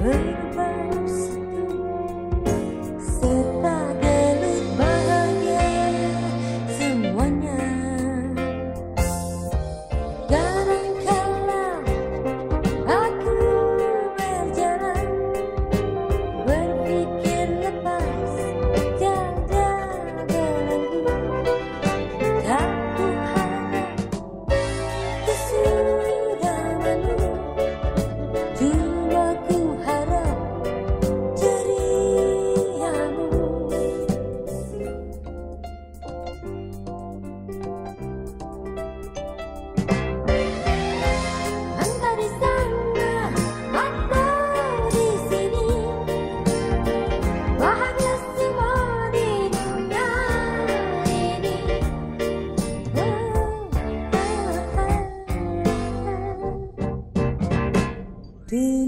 away.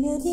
familiar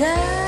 God.